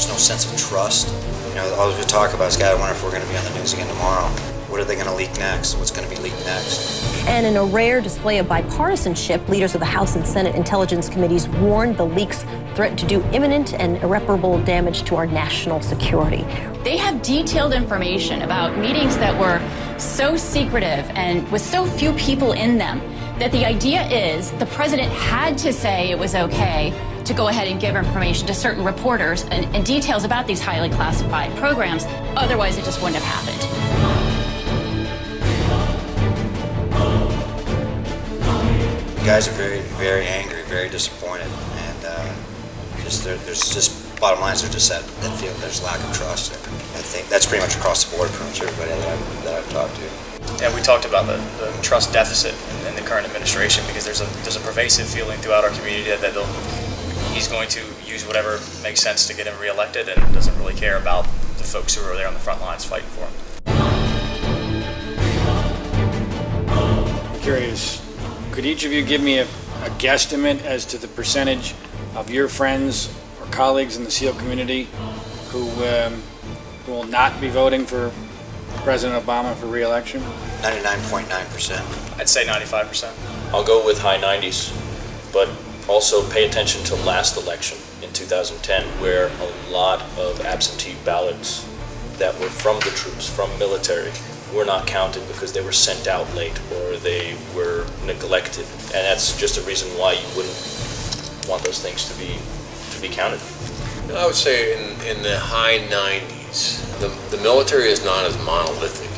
There's no sense of trust. You know, all we talk about is, God, I wonder if we're going to be on the news again tomorrow. What are they going to leak next? What's going to be leaked next? And in a rare display of bipartisanship, leaders of the House and Senate Intelligence Committees warned the leaks threaten to do imminent and irreparable damage to our national security. They have detailed information about meetings that were so secretive and with so few people in them that the idea is the president had to say it was okay to go ahead and give information to certain reporters and, and details about these highly classified programs. Otherwise, it just wouldn't have happened. You guys are very, very angry, very disappointed, and uh, just there, there's just bottom lines are just that, that feel there's lack of trust. I think that's pretty much across the board, pretty much everybody that I've, that I've talked to. And we talked about the, the trust deficit in, in, the current administration because there's a there's a pervasive feeling throughout our community that he's going to use whatever makes sense to get him reelected and doesn't really care about the folks who are there on the front lines fighting for him. I'm curious could each of you give me a, a guesstimate as to the percentage of your friends or colleagues in the SEAL community who, um, who will not be voting for President Obama for re-election? 99.9%. I'd say 95%. I'll go with high 90s, but also pay attention to last election in 2010 where a lot of absentee ballots that were from the troops, from military, were not counted because they were sent out late or they were neglected. And that's just a reason why you wouldn't want those things to be to be counted. I would say in, in the high 90s, the, the military is not as monolithic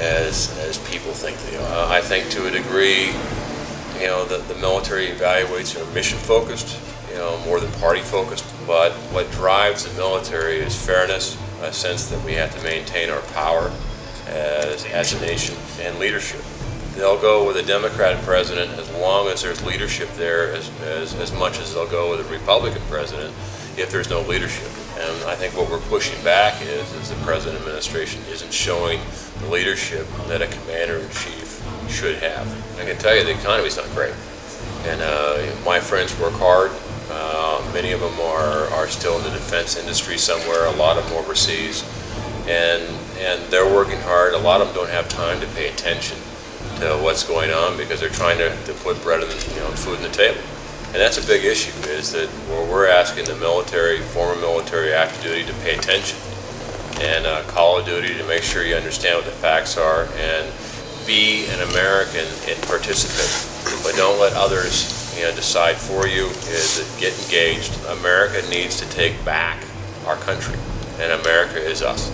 as, as people think they are. I think to a degree, you know, the, the military evaluates are mission focused, you know, more than party focused. But what drives the military is fairness, a sense that we have to maintain our power as, as a nation and leadership. They'll go with a Democratic president as long as there's leadership there, as, as, as much as they'll go with a Republican president if there's no leadership. And I think what we're pushing back is, is the present administration isn't showing the leadership that a commander-in-chief should have. I can tell you the economy's not great. And uh, my friends work hard. Uh, many of them are, are still in the defense industry somewhere, a lot of them overseas and and they're working hard. A lot of them don't have time to pay attention to what's going on because they're trying to, to put bread and you know food on the table. And that's a big issue is that where we're asking the military, former military active duty to pay attention and uh, call of duty to make sure you understand what the facts are and be an American and participate. But don't let others you know, decide for you is get engaged. America needs to take back our country and America is us.